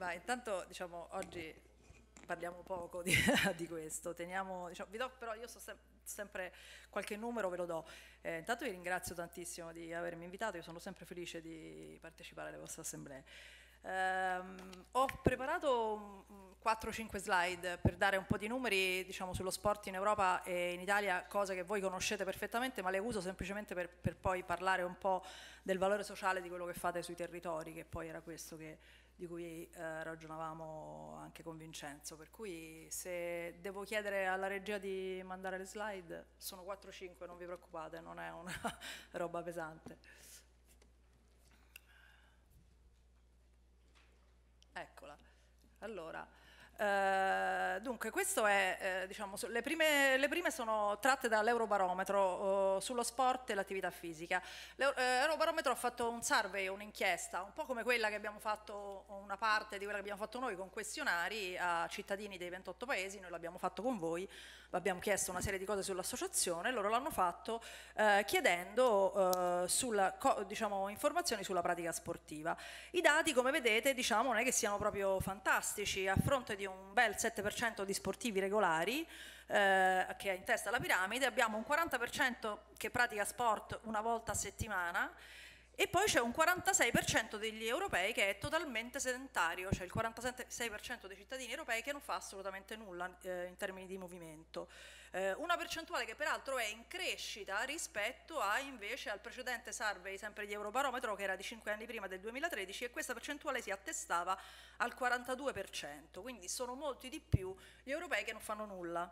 Ma intanto diciamo oggi parliamo poco di, di questo, teniamo, diciamo, vi do, però io so sem sempre qualche numero ve lo do. Eh, intanto vi ringrazio tantissimo di avermi invitato, io sono sempre felice di partecipare alle vostre assemblee. Um, ho preparato 4-5 slide per dare un po' di numeri diciamo, sullo sport in Europa e in Italia, cose che voi conoscete perfettamente, ma le uso semplicemente per, per poi parlare un po' del valore sociale di quello che fate sui territori, che poi era questo che, di cui eh, ragionavamo anche con Vincenzo. Per cui se devo chiedere alla regia di mandare le slide, sono 4-5, non vi preoccupate, non è una roba pesante. Eccola. Allora, eh, dunque, questo è, eh, diciamo, le prime, le prime, sono tratte dall'Eurobarometro eh, sullo sport e l'attività fisica. L'Eurobarometro ha fatto un survey, un'inchiesta, un po' come quella che abbiamo fatto, una parte di quella che abbiamo fatto noi con questionari a cittadini dei 28 paesi, noi l'abbiamo fatto con voi, abbiamo chiesto una serie di cose sull'associazione, loro l'hanno fatto eh, chiedendo eh, sulla, diciamo, informazioni sulla pratica sportiva. I dati, come vedete, diciamo, non è che siano proprio fantastici, a fronte di un bel 7% di sportivi regolari, eh, che è in testa alla piramide, abbiamo un 40% che pratica sport una volta a settimana e poi c'è un 46% degli europei che è totalmente sedentario, cioè il 46% dei cittadini europei che non fa assolutamente nulla eh, in termini di movimento. Eh, una percentuale che peraltro è in crescita rispetto a invece al precedente survey sempre di Eurobarometro che era di 5 anni prima del 2013 e questa percentuale si attestava al 42%, quindi sono molti di più gli europei che non fanno nulla.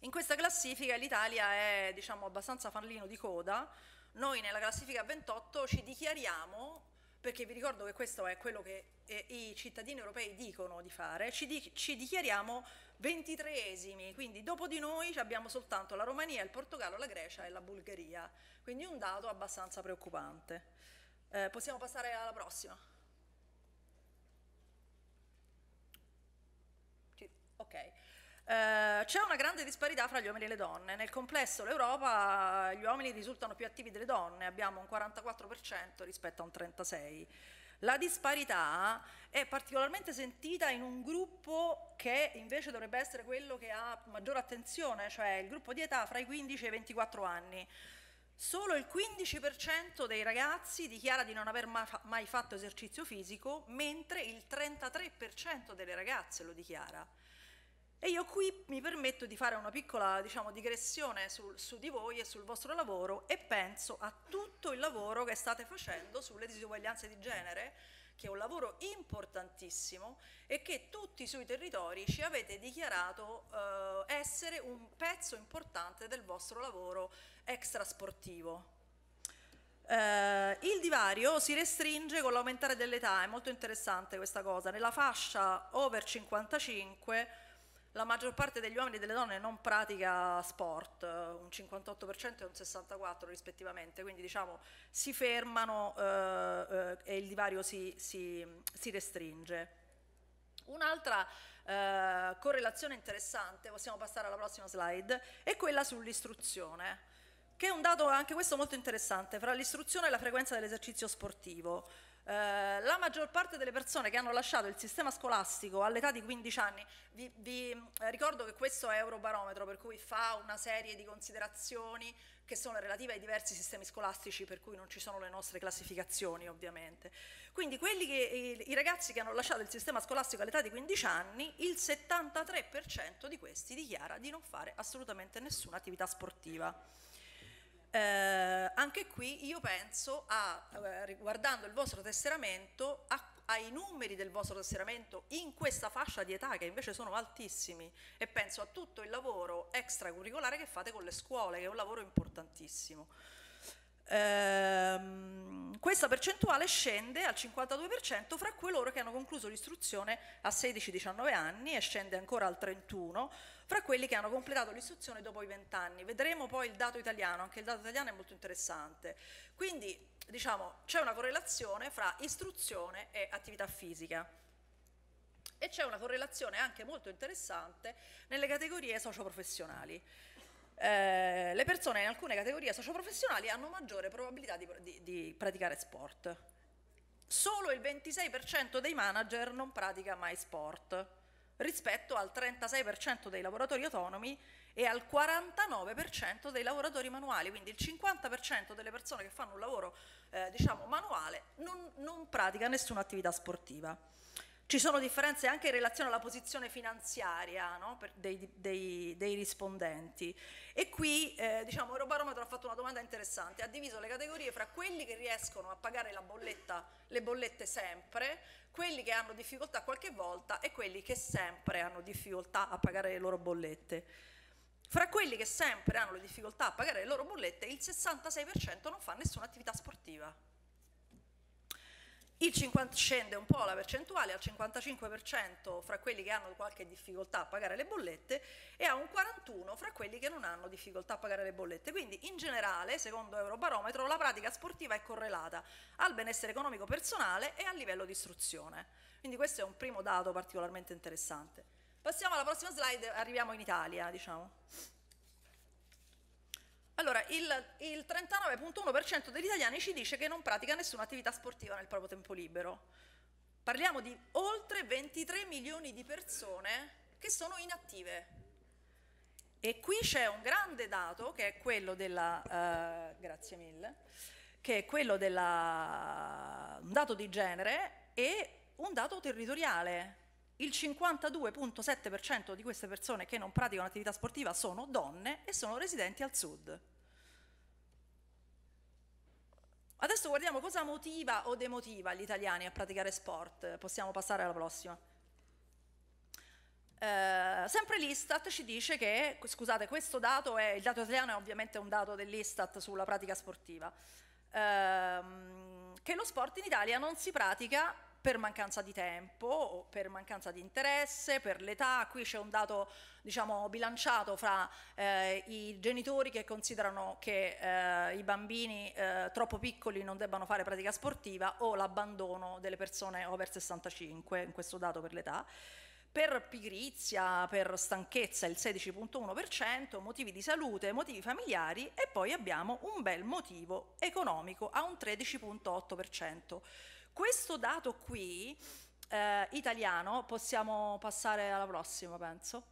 In questa classifica l'Italia è diciamo, abbastanza fanlino di coda, noi nella classifica 28 ci dichiariamo, perché vi ricordo che questo è quello che eh, i cittadini europei dicono di fare, ci, di, ci dichiariamo 23esimi, quindi dopo di noi abbiamo soltanto la Romania, il Portogallo, la Grecia e la Bulgaria, quindi un dato abbastanza preoccupante. Eh, possiamo passare alla prossima. Ok. Eh, c'è una grande disparità fra gli uomini e le donne. Nel complesso l'Europa gli uomini risultano più attivi delle donne, abbiamo un 44% rispetto a un 36%. La disparità è particolarmente sentita in un gruppo che invece dovrebbe essere quello che ha maggiore attenzione, cioè il gruppo di età fra i 15 e i 24 anni. Solo il 15% dei ragazzi dichiara di non aver mai fatto esercizio fisico, mentre il 33% delle ragazze lo dichiara. E io qui mi permetto di fare una piccola diciamo, digressione su, su, di voi e sul vostro lavoro e penso a tutto il lavoro che state facendo sulle disuguaglianze di genere, che è un lavoro importantissimo e che tutti sui territori ci avete dichiarato eh, essere un pezzo importante del vostro lavoro extrasportivo. Eh, il divario si restringe con l'aumentare dell'età, è molto interessante questa cosa, nella fascia over 55 la maggior parte degli uomini e delle donne non pratica sport, un 58% e un 64% rispettivamente, quindi diciamo si fermano eh, eh, e il divario si, si, si restringe. Un'altra eh, correlazione interessante, possiamo passare alla prossima slide, è quella sull'istruzione, che è un dato anche questo molto interessante, fra l'istruzione e la frequenza dell'esercizio sportivo. Eh, la maggior parte delle persone che hanno lasciato il sistema scolastico all'età di 15 anni, vi, vi eh, ricordo che questo è Eurobarometro, per cui fa una serie di considerazioni che sono relative ai diversi sistemi scolastici per cui non ci sono le nostre classificazioni ovviamente. Quindi che, i, i, ragazzi che hanno lasciato il sistema scolastico all'età di 15 anni, il 73% di questi dichiara di non fare assolutamente nessuna attività sportiva. Eh, anche qui io penso, a, eh, guardando il vostro tesseramento, a, ai numeri del vostro tesseramento in questa fascia di età che invece sono altissimi e penso a tutto il lavoro extracurricolare che fate con le scuole, che è un lavoro importantissimo. Ehm, questa percentuale scende al 52% fra coloro che hanno concluso l'istruzione a 16-19 anni e scende ancora al 31% fra quelli che hanno completato l'istruzione dopo i 20 anni. Vedremo poi il dato italiano, anche il dato italiano è molto interessante. Quindi diciamo c'è una correlazione fra istruzione e attività fisica. E c'è una correlazione anche molto interessante nelle categorie socioprofessionali eh, le persone in alcune categorie socioprofessionali hanno maggiore probabilità di, di, di praticare sport. solo il 26% dei manager non pratica mai sport, rispetto al 36% dei lavoratori autonomi e al 49% dei lavoratori manuali, quindi il 50% delle persone che fanno un lavoro eh, diciamo manuale non, non pratica nessuna attività sportiva. Ci sono differenze anche in relazione alla posizione finanziaria no? dei, dei, dei, rispondenti e qui eh, diciamo, Eurobarometro ha fatto una domanda interessante, ha diviso le categorie fra quelli che riescono a pagare bolletta, le bollette sempre, quelli che hanno difficoltà qualche volta e quelli che sempre hanno difficoltà a pagare le loro bollette. Fra quelli che sempre hanno le difficoltà a pagare le loro bollette, il 66% non fa nessuna attività sportiva. Il 50 scende un po' la percentuale al 55% fra quelli che hanno qualche difficoltà a pagare le bollette e a un 41% fra quelli che non hanno difficoltà a pagare le bollette. Quindi in generale, secondo Eurobarometro, la pratica sportiva è correlata al benessere economico personale e al livello di istruzione. Quindi questo è un primo dato particolarmente interessante. Passiamo alla prossima slide, arriviamo in Italia, diciamo. Allora, il, il 39.1% degli italiani ci dice che non pratica nessuna attività sportiva nel proprio tempo libero. Parliamo di oltre 23 milioni di persone che sono inattive. E qui c'è un grande dato che è quello della, uh, grazie mille, che è quello della, un dato di genere e un dato territoriale il 52.7% di queste persone che non praticano attività sportiva sono donne e sono residenti al sud. Adesso guardiamo cosa motiva o demotiva gli italiani a praticare sport. Possiamo passare alla prossima. Eh, sempre l'Istat ci dice che, scusate, questo dato è, il dato italiano è ovviamente un dato dell'Istat sulla pratica sportiva, ehm, che lo sport in Italia non si pratica per mancanza di tempo o per mancanza di interesse, per l'età, qui c'è un dato diciamo, bilanciato fra eh, i genitori che considerano che eh, i bambini eh, troppo piccoli non debbano fare pratica sportiva o l'abbandono delle persone over 65, in questo dato per l'età. Per pigrizia, per stanchezza il 16.1%, motivi di salute, motivi familiari e poi abbiamo un bel motivo economico a un 13.8%. Questo dato qui, eh, italiano, possiamo passare alla prossima, penso.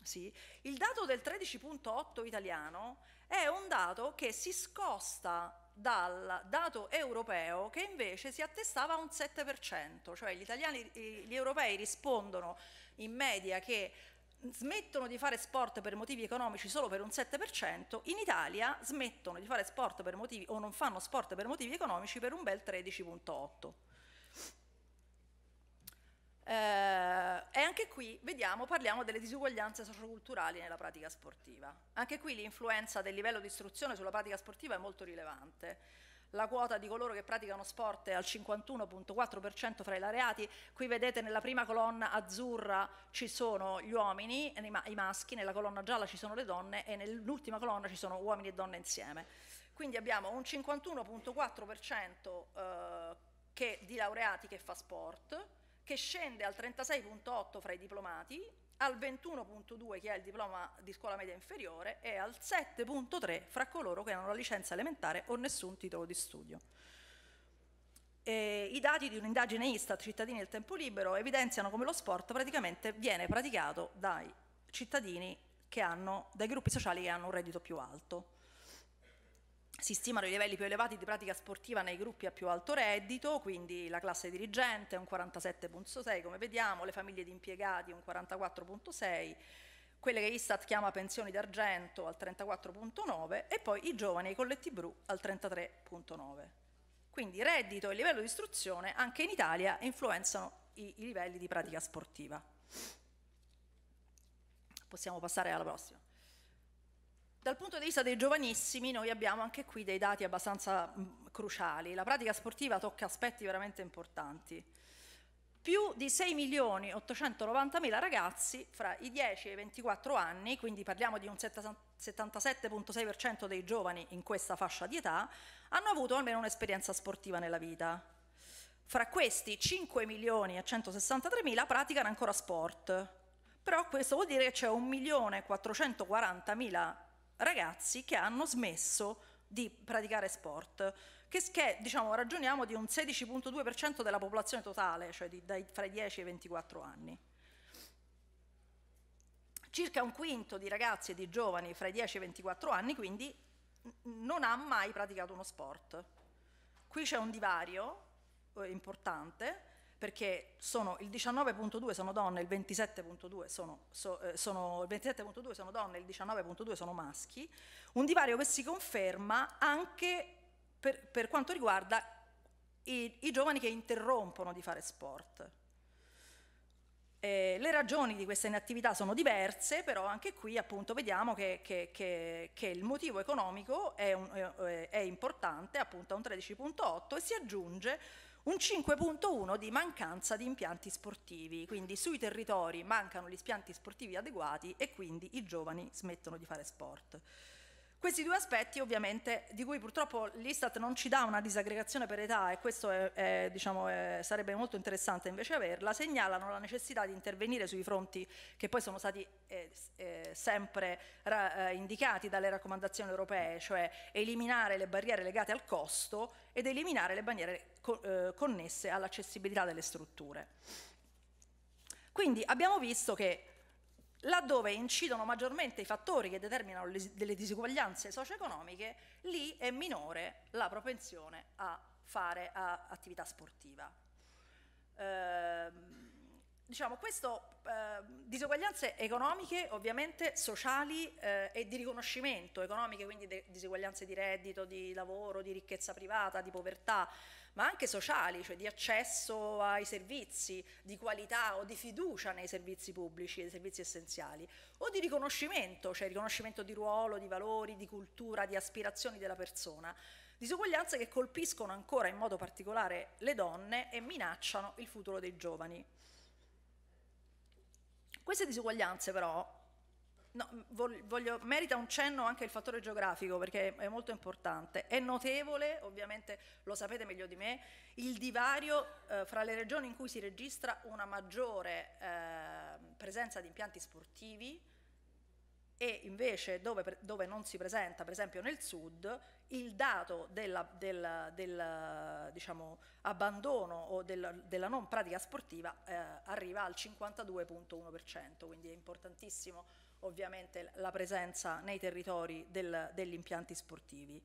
Sì. Il dato del 13.8 italiano è un dato che si scosta dal dato europeo che invece si attestava a un 7%, cioè gli, italiani, gli europei rispondono in media che smettono di fare sport per motivi economici solo per un 7%, in Italia smettono di fare sport per motivi o non fanno sport per motivi economici per un bel 13.8%. Eh, e anche qui vediamo, parliamo delle disuguaglianze socioculturali nella pratica sportiva. Anche qui l'influenza del livello di istruzione sulla pratica sportiva è molto rilevante. La quota di coloro che praticano sport è al 51.4% fra i laureati. Qui vedete nella prima colonna azzurra ci sono gli uomini, i maschi, nella colonna gialla ci sono le donne e nell'ultima colonna ci sono uomini e donne insieme. Quindi abbiamo un 51.4% eh, che, di laureati che fa sport, che scende al 36.8 fra i diplomati, al 21.2 chi ha il diploma di scuola media inferiore e al 7.3 fra coloro che hanno la licenza elementare o nessun titolo di studio. E I dati di un'indagine Istat cittadini del tempo libero evidenziano come lo sport praticamente viene praticato dai cittadini che hanno, dai gruppi sociali che hanno un reddito più alto. Si stimano i livelli più elevati di pratica sportiva nei gruppi a più alto reddito, quindi la classe dirigente un 47.6 come vediamo, le famiglie di impiegati un 44.6, quelle che Istat chiama pensioni d'argento al 34.9 e poi i giovani e i colletti blu al 33.9. Quindi reddito e livello di istruzione anche in Italia influenzano i, i livelli di pratica sportiva. Possiamo passare alla prossima. Dal punto di vista dei giovanissimi noi abbiamo anche qui dei dati abbastanza mm, cruciali. La pratica sportiva tocca aspetti veramente importanti. Più di 6 milioni 890 mila ragazzi fra i 10 e i 24 anni, quindi parliamo di un 77.6% dei giovani in questa fascia di età, hanno avuto almeno un'esperienza sportiva nella vita. Fra questi 5 milioni e 163 mila praticano ancora sport, però questo vuol dire che c'è 1 milione 440 mila ragazzi che hanno smesso di praticare sport, che, che diciamo, ragioniamo di un 16.2% della popolazione totale, cioè di, dai, fra i 10 e i 24 anni. Circa un quinto di ragazzi e di giovani fra i 10 e i 24 anni, quindi, non ha mai praticato uno sport. Qui c'è un divario eh, importante perché il 19.2 sono donne, il 27.2 sono, so, eh, sono, sono donne, il 19.2 sono maschi, un divario che si conferma anche per, per quanto riguarda i, i, giovani che interrompono di fare sport. Eh, le ragioni di questa inattività sono diverse, però anche qui appunto vediamo che, che, che, che il motivo economico è, un, è, è importante, appunto a un 13.8 e si aggiunge un 5.1 di mancanza di impianti sportivi, quindi sui territori mancano gli impianti sportivi adeguati e quindi i giovani smettono di fare sport. Questi due aspetti ovviamente, di cui purtroppo l'Istat non ci dà una disaggregazione per età e questo è, è, diciamo, è, sarebbe molto interessante invece averla, segnalano la necessità di intervenire sui fronti che poi sono stati eh, eh, sempre eh, indicati dalle raccomandazioni europee, cioè eliminare le barriere legate al costo ed eliminare le barriere co eh, connesse all'accessibilità delle strutture. Quindi abbiamo visto che laddove incidono maggiormente i fattori che determinano le, delle disuguaglianze socio-economiche, lì è minore la propensione a fare a attività sportiva. Eh, diciamo, queste eh, disuguaglianze economiche, ovviamente sociali eh, e di riconoscimento, economiche quindi disuguaglianze di reddito, di lavoro, di ricchezza privata, di povertà, ma anche sociali, cioè di accesso ai servizi, di qualità o di fiducia nei servizi pubblici, nei servizi essenziali, o di riconoscimento, cioè riconoscimento di ruolo, di valori, di cultura, di aspirazioni della persona. Disuguaglianze che colpiscono ancora in modo particolare le donne e minacciano il futuro dei giovani. Queste disuguaglianze però No, voglio, merita un cenno anche il fattore geografico perché è molto importante. È notevole, ovviamente lo sapete meglio di me, il divario eh, fra le regioni in cui si registra una maggiore eh, presenza di impianti sportivi e invece dove, dove, non si presenta, per esempio nel sud, il dato della, del, del diciamo, abbandono o della, della, non pratica sportiva eh, arriva al 52.1%, quindi è importantissimo ovviamente la presenza nei territori del, degli impianti sportivi.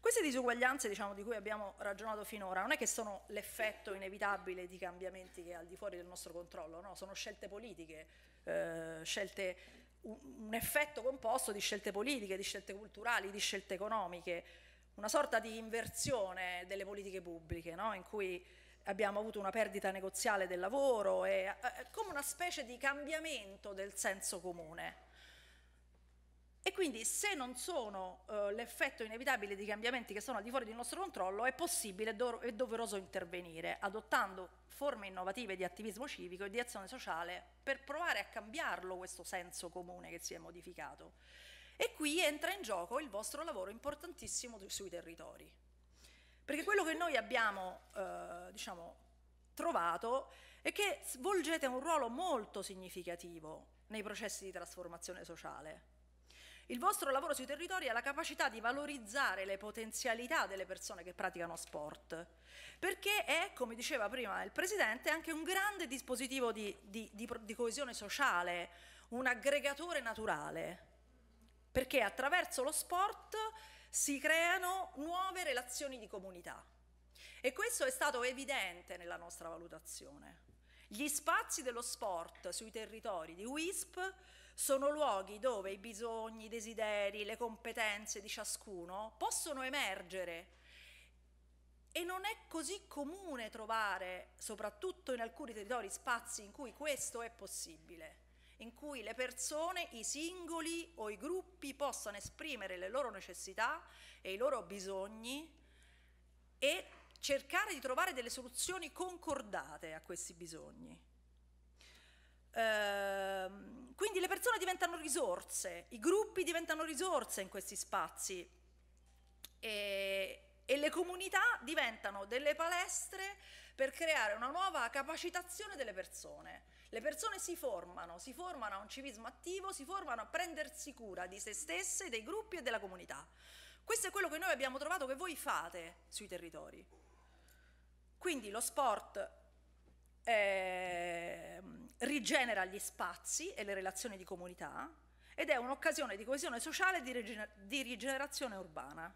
Queste disuguaglianze diciamo, di cui abbiamo ragionato finora non è che sono l'effetto inevitabile di cambiamenti che è al di fuori del nostro controllo, no? sono scelte politiche, eh, scelte, un, effetto composto di scelte politiche, di scelte culturali, di scelte economiche, una sorta di inversione delle politiche pubbliche no? in cui abbiamo avuto una perdita negoziale del lavoro, e, eh, come una specie di cambiamento del senso comune. E quindi se non sono eh, l'effetto inevitabile di cambiamenti che sono al di fuori del nostro controllo, è possibile e doveroso intervenire, adottando forme innovative di attivismo civico e di azione sociale per provare a cambiarlo questo senso comune che si è modificato. E qui entra in gioco il vostro lavoro importantissimo sui territori. Perché quello che noi abbiamo eh, diciamo, trovato è che svolgete un ruolo molto significativo nei processi di trasformazione sociale il vostro lavoro sui territori ha la capacità di valorizzare le potenzialità delle persone che praticano sport, perché è, come diceva prima il Presidente, anche un grande dispositivo di, di, di, di coesione sociale, un aggregatore naturale, perché attraverso lo sport si creano nuove relazioni di comunità. E questo è stato evidente nella nostra valutazione. Gli spazi dello sport sui territori di WISP sono luoghi dove i bisogni, i desideri, le competenze di ciascuno possono emergere e non è così comune trovare, soprattutto in alcuni territori, spazi in cui questo è possibile, in cui le persone, i singoli o i gruppi possano esprimere le loro necessità e i loro bisogni e cercare di trovare delle soluzioni concordate a questi bisogni. Ehm, quindi le persone diventano risorse, i gruppi diventano risorse in questi spazi e, e le comunità diventano delle palestre per creare una nuova capacitazione delle persone. Le persone si formano, si formano a un civismo attivo, si formano a prendersi cura di se stesse, dei gruppi e della comunità. Questo è quello che noi abbiamo trovato che voi fate sui territori. Quindi lo sport eh, rigenera gli spazi e le relazioni di comunità ed è un'occasione di coesione sociale e di, rigener di rigenerazione urbana.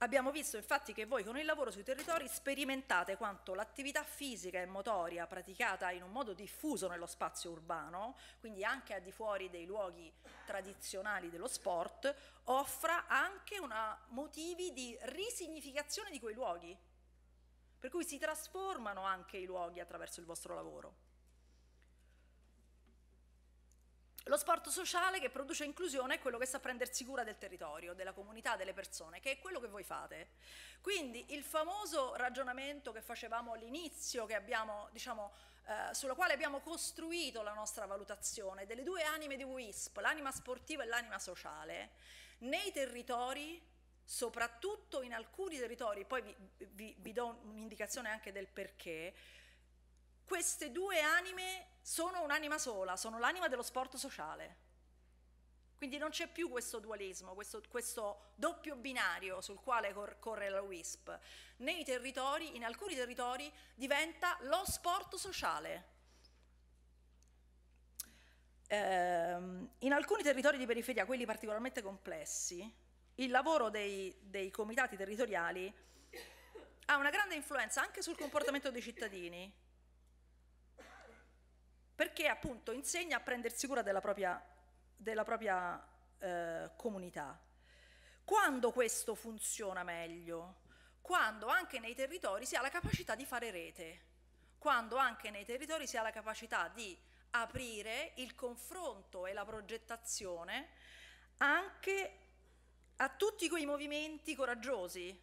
Abbiamo visto infatti che voi con il lavoro sui territori sperimentate quanto l'attività fisica e motoria praticata in un modo diffuso nello spazio urbano, quindi anche al di fuori dei luoghi tradizionali dello sport, offra anche una, motivi di risignificazione di quei luoghi, per cui si trasformano anche i luoghi attraverso il vostro lavoro. Lo sport sociale che produce inclusione è quello che sa prendersi cura del territorio, della comunità, delle persone, che è quello che voi fate. Quindi il famoso ragionamento che facevamo all'inizio, diciamo, eh, sulla quale abbiamo costruito la nostra valutazione, delle due anime di WISP, l'anima sportiva e l'anima sociale, nei territori, soprattutto in alcuni territori, poi vi, vi, vi do un'indicazione anche del perché, queste due anime sono un'anima sola, sono l'anima dello sport sociale. Quindi non c'è più questo dualismo, questo, questo, doppio binario sul quale cor corre la WISP. Nei territori, in alcuni territori, diventa lo sport sociale. Ehm, in alcuni territori di periferia, quelli particolarmente complessi, il lavoro dei, dei comitati territoriali ha una grande influenza anche sul comportamento dei cittadini, perché appunto insegna a prendersi cura della propria, della propria eh, comunità. Quando questo funziona meglio? Quando anche nei territori si ha la capacità di fare rete, quando anche nei territori si ha la capacità di aprire il confronto e la progettazione anche a tutti quei movimenti coraggiosi,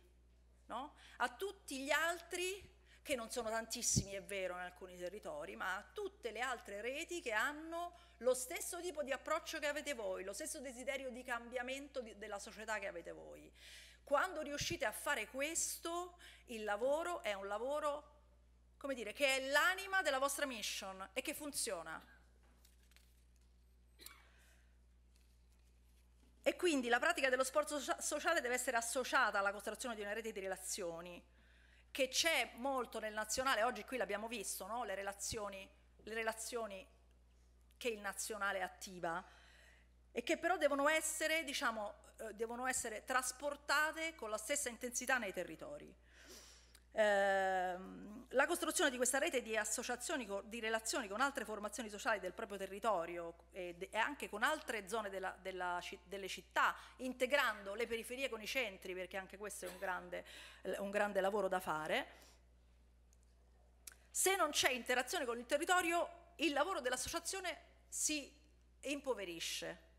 no? a tutti gli altri che non sono tantissimi, è vero, in alcuni territori, ma a tutte le altre reti che hanno lo stesso tipo di approccio che avete voi, lo stesso desiderio di cambiamento di, della società che avete voi. Quando riuscite a fare questo, il lavoro è un lavoro, come dire, che è l'anima della vostra mission e che funziona. E quindi la pratica dello sport sociale deve essere associata alla costruzione di una rete di relazioni, che c'è molto nel nazionale, oggi qui l'abbiamo visto, no? le, relazioni, le relazioni che il nazionale attiva e che però devono essere, diciamo, eh, devono essere trasportate con la stessa intensità nei territori. Ehm, la costruzione di questa rete di associazioni, di relazioni con altre formazioni sociali del proprio territorio e, anche con altre zone della, della, delle città, integrando le periferie con i centri, perché anche questo è un grande, un grande lavoro da fare. Se non c'è interazione con il territorio, il lavoro dell'associazione si impoverisce.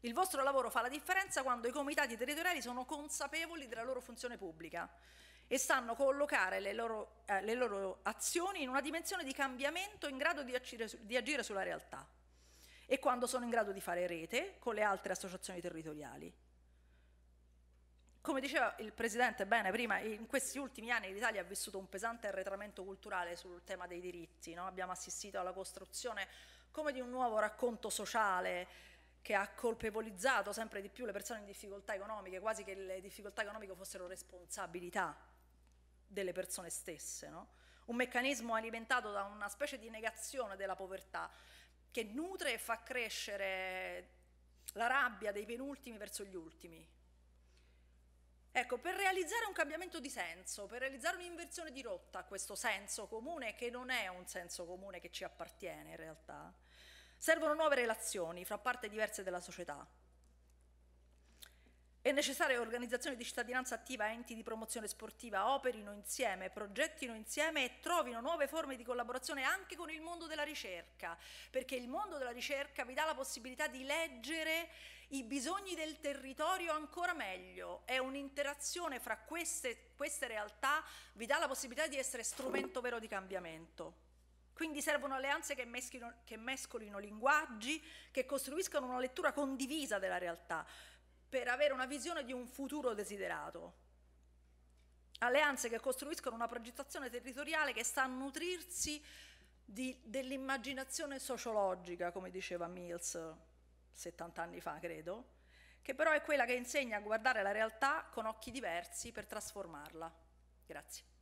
Il vostro lavoro fa la differenza quando i comitati territoriali sono consapevoli della loro funzione pubblica e sanno collocare le loro, eh, le loro, azioni in una dimensione di cambiamento in grado di agire, di agire sulla realtà e quando sono in grado di fare rete con le altre associazioni territoriali. Come diceva il Presidente bene prima, in questi ultimi anni l'Italia ha vissuto un pesante arretramento culturale sul tema dei diritti, no? abbiamo assistito alla costruzione come di un nuovo racconto sociale che ha colpevolizzato sempre di più le persone in difficoltà economiche, quasi che le difficoltà economiche fossero responsabilità delle persone stesse, no? un meccanismo alimentato da una specie di negazione della povertà che nutre e fa crescere la rabbia dei penultimi verso gli ultimi. Ecco, per realizzare un cambiamento di senso, per realizzare un'inversione di rotta a questo senso comune, che non è un senso comune che ci appartiene in realtà, servono nuove relazioni fra parti diverse della società, è necessario che organizzazioni di cittadinanza attiva, enti di promozione sportiva operino insieme, progettino insieme e trovino nuove forme di collaborazione anche con il mondo della ricerca, perché il mondo della ricerca vi dà la possibilità di leggere i bisogni del territorio ancora meglio. È un'interazione fra queste, queste realtà, vi dà la possibilità di essere strumento vero di cambiamento. Quindi servono alleanze che, che mescolino linguaggi, che costruiscano una lettura condivisa della realtà per avere una visione di un futuro desiderato. Alleanze che costruiscono una progettazione territoriale che sta a nutrirsi dell'immaginazione sociologica, come diceva Mills 70 anni fa, credo, che però è quella che insegna a guardare la realtà con occhi diversi per trasformarla. Grazie.